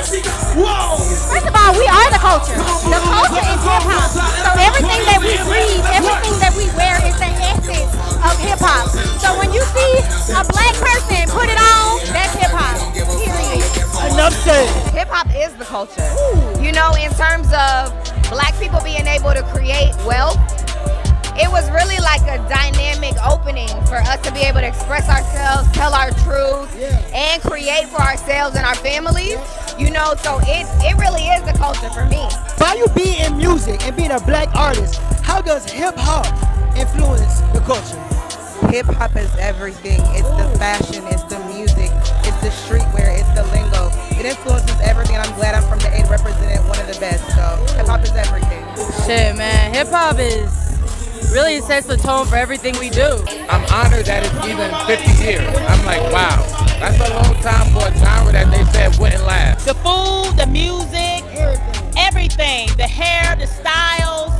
First of all, we are the culture. The culture is hip hop. So everything that we breathe, everything that we wear is the essence of hip hop. So when you see a black person put it on, that's hip hop. Period. Enough said. Hip hop is the culture. You know, in terms of black people being able to create wealth, it was really like a dynamic opening for us to be able to express ourselves, tell our truth, and create for ourselves and our families. You know, so it, it really is the culture for me. By you being in music and being a black artist, how does hip hop influence the culture? Hip hop is everything. It's the fashion, it's the music, it's the streetwear, it's the lingo. It influences everything. and I'm glad I'm from the A to represent one of the best. So hip hop is everything. Shit, man. Hip hop is really sets the tone for everything we do. I'm honored that it's even 50 years. I'm like, wow, that's a long time for a genre that they said wouldn't last. The food, the music, everything, the hair, the styles,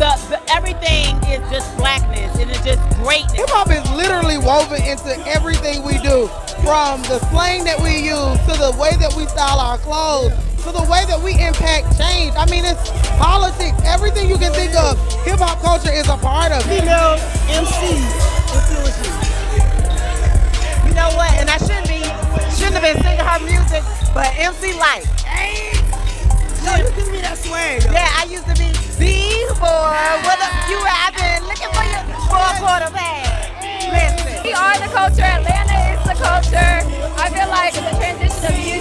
the, the everything is just blackness. and It is just greatness. Hip hop is literally woven into everything we do, from the slang that we use to the way that we style our clothes to the way that we impact change. I mean, it's politics, Hip hop culture is a part of it. Female MC influence you. You know what? And I shouldn't be, shouldn't have been singing her music, but MC Lyte. Hey. Yo, you give me that swag. yo. Yeah, I used to be B boy. What up? You have been looking for your four quarterback. Listen. We are the culture. Atlanta is the culture. I feel like the transition of music,